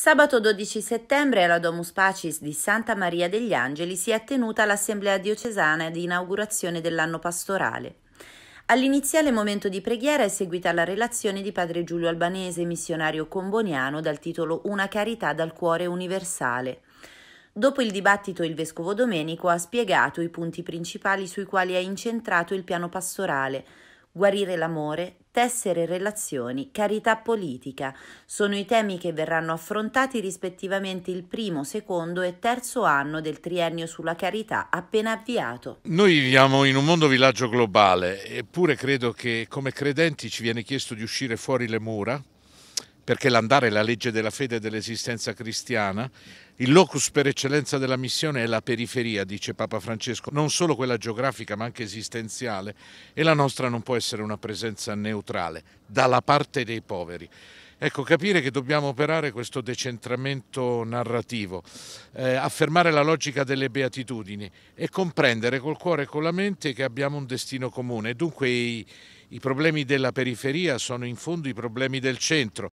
Sabato 12 settembre alla Domus Pacis di Santa Maria degli Angeli si è tenuta l'assemblea diocesana di inaugurazione dell'anno pastorale. All'iniziale momento di preghiera è seguita la relazione di padre Giulio Albanese, missionario comboniano, dal titolo Una carità dal cuore universale. Dopo il dibattito il vescovo Domenico ha spiegato i punti principali sui quali è incentrato il piano pastorale, guarire l'amore, tessere relazioni, carità politica. Sono i temi che verranno affrontati rispettivamente il primo, secondo e terzo anno del triennio sulla carità appena avviato. Noi viviamo in un mondo villaggio globale, eppure credo che come credenti ci viene chiesto di uscire fuori le mura perché l'andare è la legge della fede e dell'esistenza cristiana. Il locus per eccellenza della missione è la periferia, dice Papa Francesco, non solo quella geografica ma anche esistenziale e la nostra non può essere una presenza neutrale, dalla parte dei poveri. Ecco, capire che dobbiamo operare questo decentramento narrativo, eh, affermare la logica delle beatitudini e comprendere col cuore e con la mente che abbiamo un destino comune. Dunque i, i problemi della periferia sono in fondo i problemi del centro.